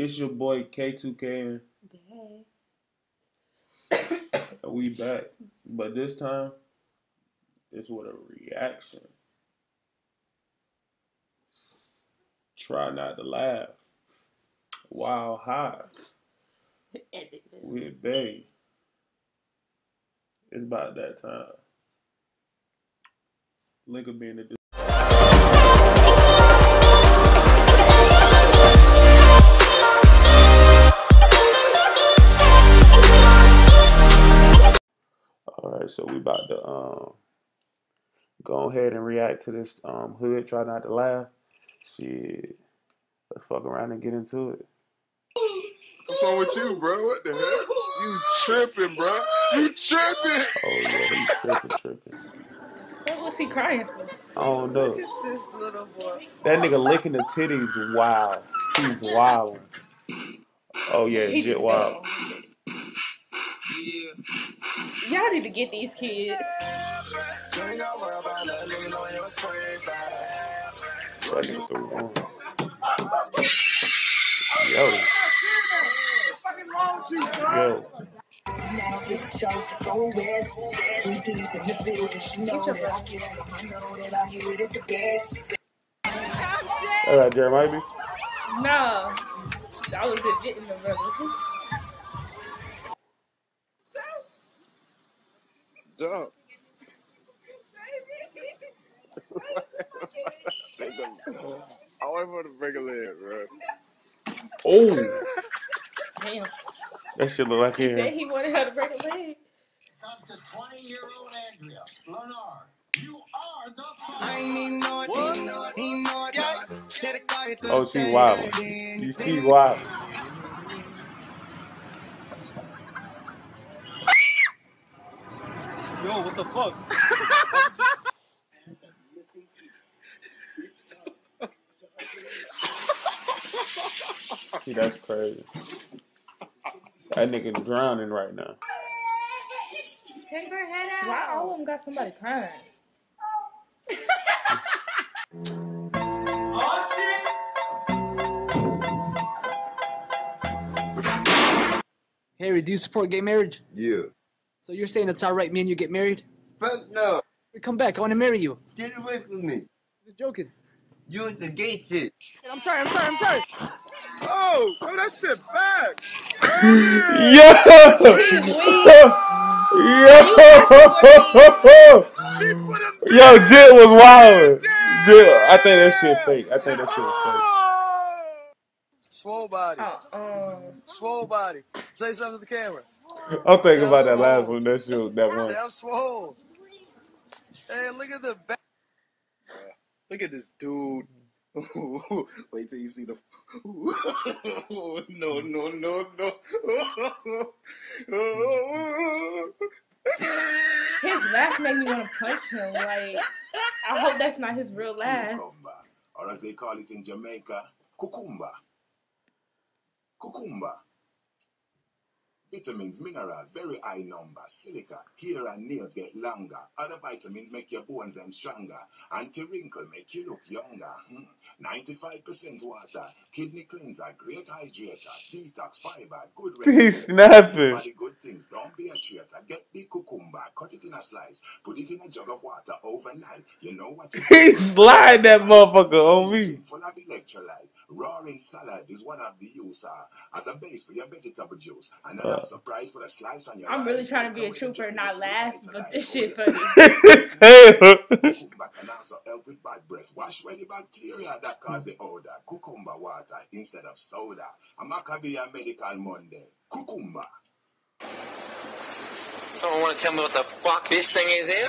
It's your boy K2K, and we back. But this time, it's with a reaction. Try not to laugh. Wow, high with Bay. It's about that time. Link will be in the right, so we about to um go ahead and react to this um hood. Try not to laugh. Shit, let's fuck around and get into it. What's wrong with you, bro? What the hell? You tripping, bro? You tripping? Oh yeah, he tripping, tripping. What was he crying for? I don't know. This little boy. That nigga licking the titties. Wow, he's wild. Oh yeah, He just wild. fell. Y'all need to get these kids. That nigga threw. Yo, yo. Now it's time to go west. We deep in the building. She know that I get it. I know that I hit it the best. All right, Jeremiah. No. That was the Vietnam brothers. Jump. I wait for the break a leg, bro. Oh, Damn. that shit look like He said him. he wanted her to break a leg. comes to 20 year old Andrea. Leonard, you are the father. Oh, she wild. You see wild. Yo, what the fuck? See, that's crazy. That nigga drowning right now. Take her head out. Why all of them got somebody crying? oh shit! Harry, do you support gay marriage? Yeah. So you're saying it's alright me and you get married? Fuck no. Come back, I wanna marry you. Get away from me. Just joking. You was the gay shit. I'm sorry, I'm sorry, I'm sorry. Oh, throw that shit back. Yo! Yo! She Yo, Jit was wild. Jit, I think that shit fake. I think that shit was fake. Swole body. Oh, um, Swole body. Say something to the camera. I'm thinking about that last one. That shit, that one. Say I'm swole. Hey, look at the back. Look at this dude. Wait till you see the. no, no, no, no. his laugh made me want to punch him. Like, I hope that's not his real laugh. Cucumber, or as they call it in Jamaica, cucumba. Cucumba. Vitamins, minerals, very high number. Silica, hair and nails get longer. Other vitamins make your bones them stronger. Anti-wrinkle make you look younger. Hmm. 95% water, kidney cleanser, great hydrator, detox fiber, good He's snapping. Body good things, don't be a traitor. Get the cucumber, cut it in a slice, put it in a jug of water overnight. You know what He's lying that motherfucker on me. Full of electrolyte. Roaring salad is one of the use uh, as a base for your vegetable juice. Another Uh. surprise, put a slice on your I'm really trying to be a trooper and not laugh, but this shit your funny. It's hell. Cucumber can also help with bad breath. Wash away the bacteria that cause the odor. Cucumber water instead of soda. A Maccabea Medical Monday. Cucumber. Someone want to tell me what the fuck this thing is here?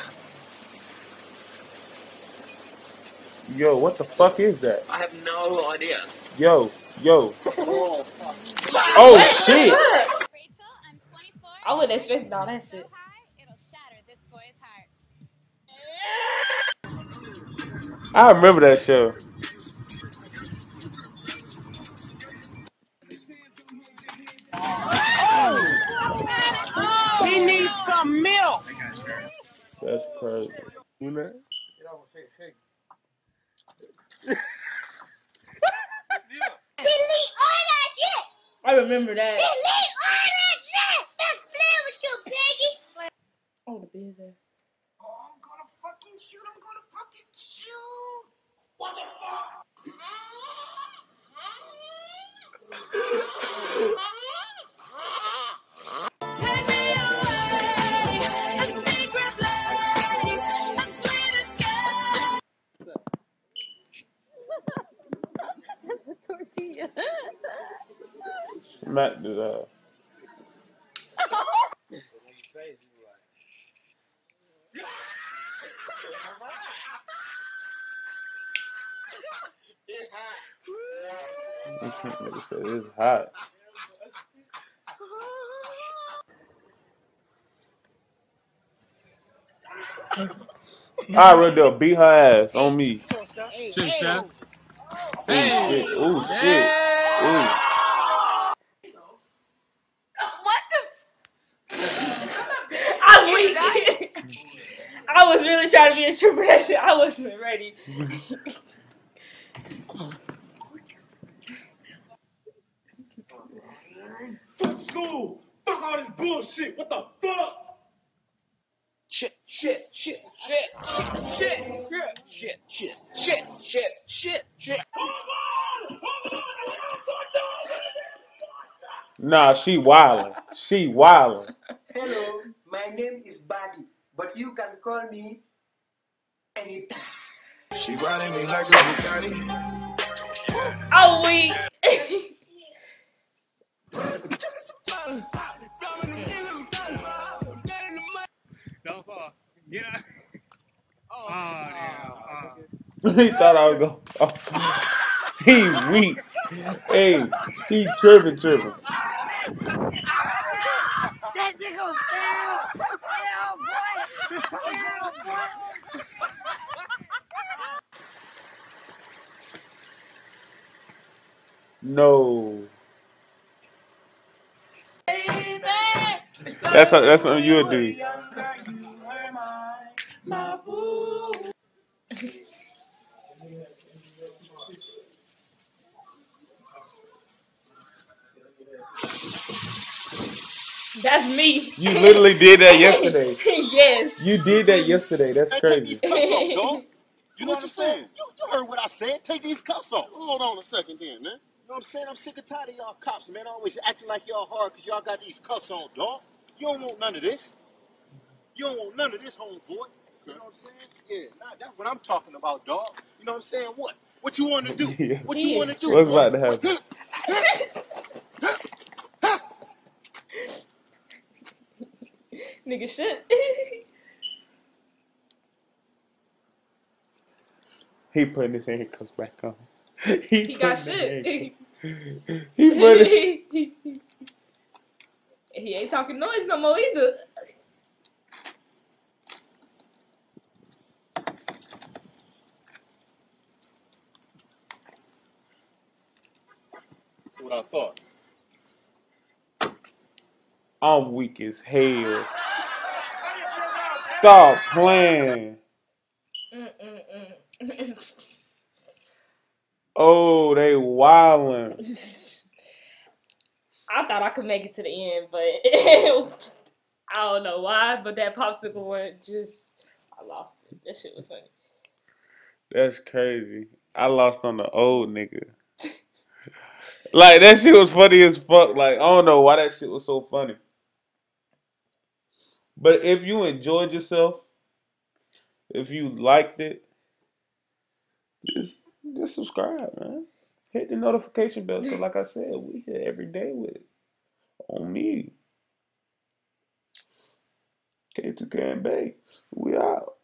Yo, what the fuck is that? I have no idea. Yo, yo. Oh, fuck. Oh shit. I wouldn't expect all that shit. I remember that show. He needs some milk. That's crazy. You know? Delete all that shit. I remember that. Delete all that shit. That's playing with you, piggy. Oh, the biz there. Oh, I'm gonna fucking shoot. I'm gonna fucking shoot. What the fuck? Matt did say it's hot. I right, Rodell, beat her ass on me. Hey, shit. Shit. Ooh. I was really trying to be a trooper. That shit, I wasn't ready. Fuck school. Fuck all this bullshit. What the fuck? Shit, shit, shit, shit, shit, shit, shit, shit, shit, shit, shit, shit. Shit. Nah, she wildin'. She wildin'. Hello, my name is Buddy, but you can call me anytime. She riding me like a Bugatti. Oh, I'm. Don't fall. Get out. Oh, oh damn. Oh. he thought I was going. Oh. He weak. Hey, he tripping, tripping. That nigga fell. Yeah, boy. Yeah, boy. No. That's a, that's something you would do. That's me. You literally did that yesterday. yes. You did that yesterday. That's crazy. You know what I'm saying? You, you heard what I said. Take these cuffs off. Hold on a second then, man. You know what I'm saying? I'm sick and tired of y'all cops, man. Always acting like y'all hard because y'all got these cuffs on, dog. You don't want none of this. You don't want none of this, homeboy. You know what I'm saying? Yeah, nah, that's what I'm talking about, dog. You know what I'm saying? What? What you want to do? Yeah. What you want to do? What's about to happen? Nigga shit. He putting his handcuffs back on. He, he got shit. He put it. he ain't talking noise no more either. That's what I thought. I'm weak as hell. Stop playing. Oh, they wildin'. I thought I could make it to the end, but I don't know why. But that popsicle one just, I lost it. That shit was funny. That's crazy. I lost on the old nigga. like that shit was funny as fuck. Like I don't know why that shit was so funny. But if you enjoyed yourself, if you liked it, just just subscribe, man. Hit the notification bell. Cause like I said, we here every day with it. On me. K2K and Bay. We out.